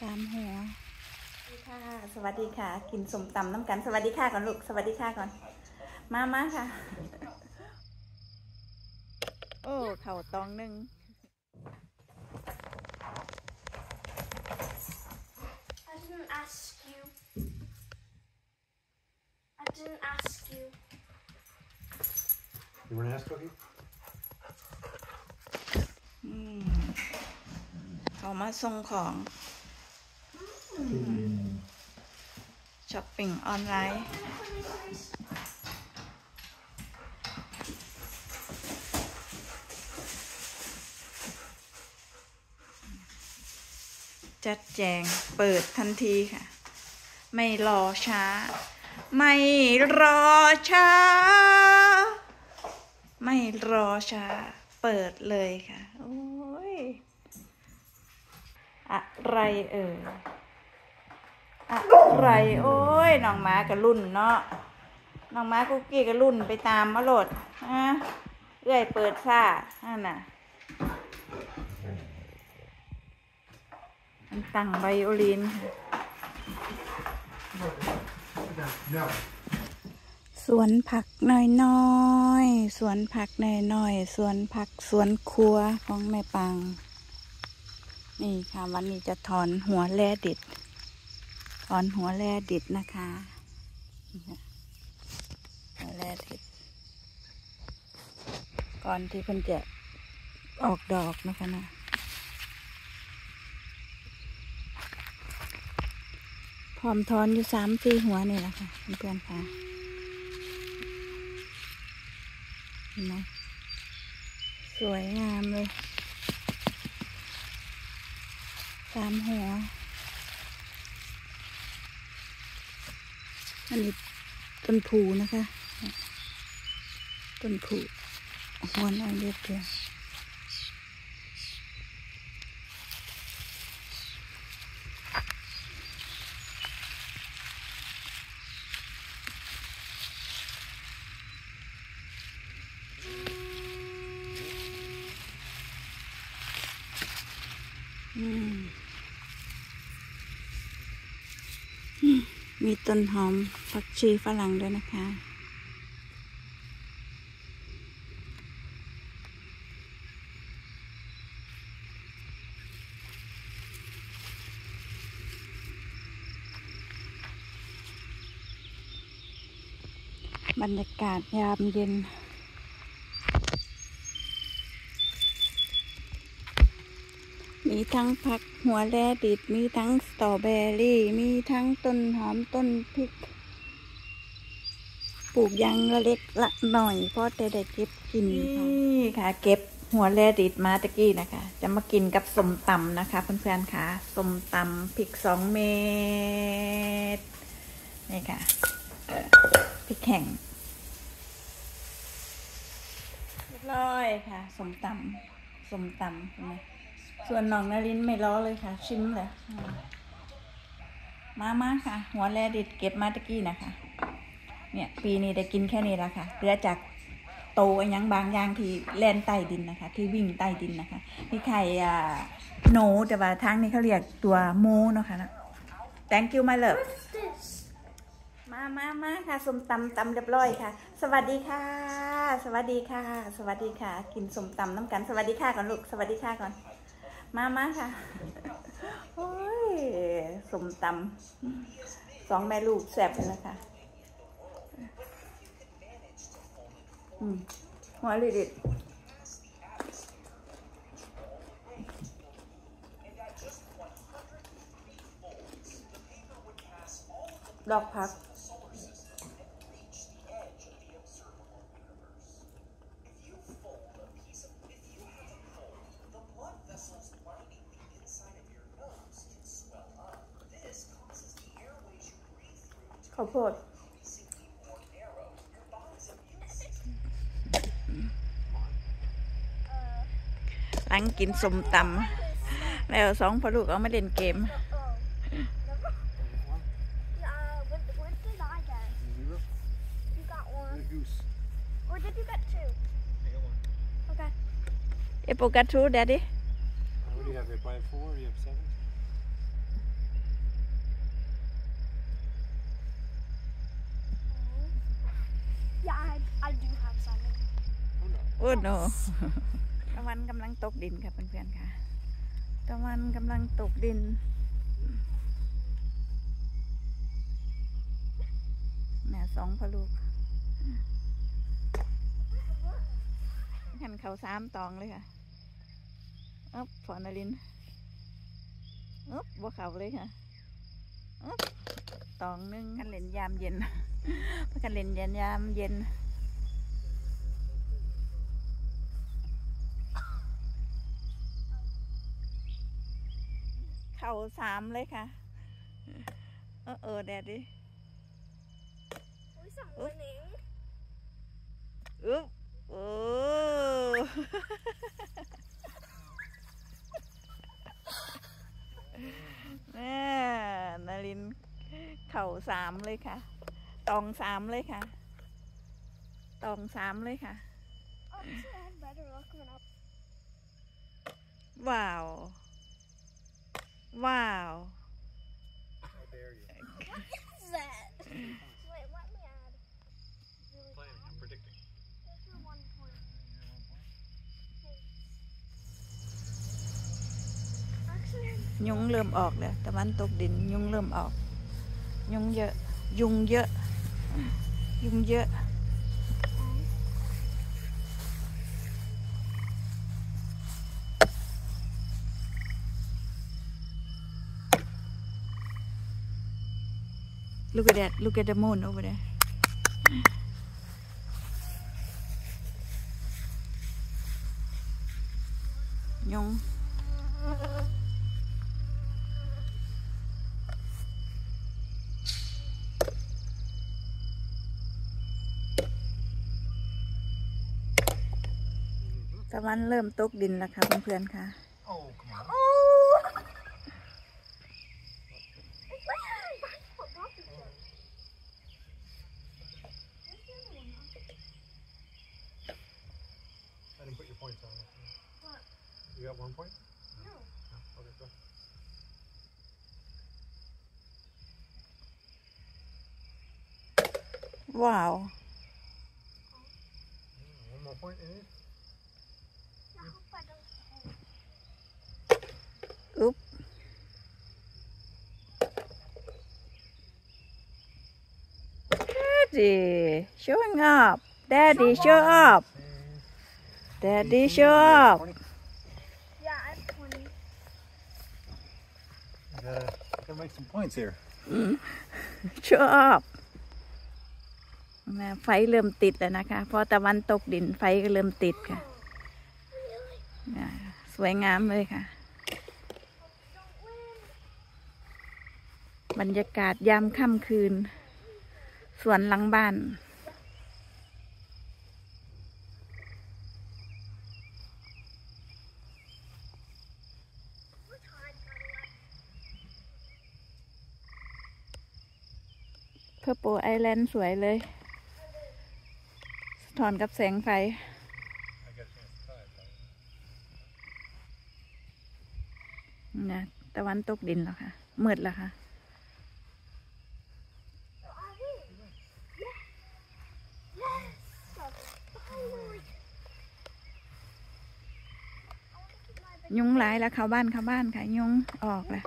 สามหัวสวัสดีค่ะ สวัสดีค่ะ กินสมตำน้ำกัน สวัสดีค่ะก่อนลูก สวัสดีค่ะก่อน มามาค่ะ โอ้ เข่าตองหนึ่ง I didn't ask you. I didn't ask you. You want to ask Cookie? อืมเขามาส่งของ ช้อปปิ้งออนไลน์ จัดแจงเปิดทันทีค่ะ ไม่รอช้า ไม่รอช้า ไม่รอช้า เปิดเลยค่ะ โอ้ย อะไรเอ่ย อะไรโอ้ยน้องหมากับรุ่นเนาะน้องหมากุ๊กกี้กับรุ่นไปตามมาโหลดฮะเอื้อยเปิดซ่านั่นน่ะมันตั้งไบโอลิน สวนผักน้อยๆ สวนผักน้อยๆ สวนผักสวนครัวของแม่ปัง นี่ค่ะวันนี้จะถอนหัวแลดิด ถอนหัวแลดิดนะคะหัวแลดิด ก่อนที่เพิ่นจะออกดอกนะคะนะพร้อมถอนอยู่สามสี่หัวนี่แหละค่ะเพื่อนๆค่ะเห็นไหมสวยงามเลยสามหัว นนี้ต้นผูนะคะ ต้นผูหัวน้อยเล็กเดียวอืมอื มีต้นหอมผักชีฝรั่งด้วยนะคะ บรรยากาศยามเย็น มีทั้งผักหัวแรดิด มีทั้งสตรอเบอรี่ มีทั้งต้นหอมต้นพริก ปลูกยังเล็กละหน่อยเพราะแต่ได้เก็บกินนี่ค่ะ เก็บหัวแรดิดมาตะกี้นะคะ จะมากินกับสมตำนะคะเพื่อนๆค่ะสมตำพริกสองเม็ดนี่ค่ะพริกแห้งเรียบร้อยค่ะสมตำสมตำเห็นไหม ส่วนน้องนารินไม่ล้อเลยค่ะ ชิมเลยมามาค่ะ หัวแรดิดเก็บมาตะกี้นะคะ เนี่ยปีนี้ได้กินแค่นี้ละค่ะเหลือจากโตอันยังบางอย่างที่แล่นใต้ดินนะคะ ที่วิ่งใต้ดินนะคะมีไข่อ่าโนแต่ว่าทางนี้เขาเรียกตัวโมนะคะนะ thank you my love มามามาค่ะสมตำตำเรียบร้อยค่ะ สวัสดีค่ะ สวัสดีค่ะ สวัสดีค่ะ กินสมตำน้ำกัน สวัสดีค่ะก่อนลูก สวัสดีค่ะก่อน มามาค่ะ โอ้ยสมตำสองแม่ลูกแซ่บเลยนะคะอืมหัวลิดิดดอกผัก ข้าวโพดหลังกินสมตำแล้วสองพ่อลูกเอามาเล่นเกม Uh, what, what did I get? You got one. goose. Or did you get two? Okay. เอโปกัทู daddy What do you have? You buy four? You have seven? Yeah, I, I do have salmon. โอ้โนตะวันกำลังตกดินค่ะเพื่อนๆค่ะตะวันกำลังตกดินแม่สองพลูกหันเขาสามตองเลยค่ะอ๊บฝอนลินอ๊บบัวเขาเลยค่ะอ๊บตองหนึงกันเล่นยามเย็นพากันเล่นเย็นยามเย็น เข่าสามเลยค่ะ เออเออแดดดิ At least I'm winning. อึ๊บโอ้แม่นารินเข่าสามเลยค่ะ ตองสามเลยค่ะ ตองสามเลยค่ะ Obviously, I had better luck when I ว้าว ว้าว How dare you? was that. Wait, let me add. Really Planning, I'm predicting. Just for one point. Actually, ยุงเริ่มออกแล้วตะวันตกดิน ยุงเริ่มออก ยุงเยอะ ยุงเยอะ ยุงเยอะ Look at that. Look at the moon over there. Nhung. ตะวันเริ่มตกดินแล้วค่ะเพื่อนๆค่ะ points on. What? You got one point? No. No. Okay, go. Wow. Mm, One more point in it. I hope I don't. Oop. Daddy, showing up. Daddy, show up. Daddy, show up. Yeah, I have 20. Gotta, gotta make some points here. Show up นะไฟเริ่มติดแล้วนะคะเพราะตะวันตกดินไฟก็เริ่มติดค่ะ Really? อ่าสวยงามเลยค่ะ Don't win. บรรยากาศยามค่ำคืน สวนหลังบ้าน เพื่อโปรไอแลนด์สวยเลย สะท้อนกับแสงไฟ นะตะวันตกดินแล้วค่ะมืดแล้วค่ะยุงหลายแล้วเข้าบ้านเข้าบ้านค่ะ ยุงออกแล้ว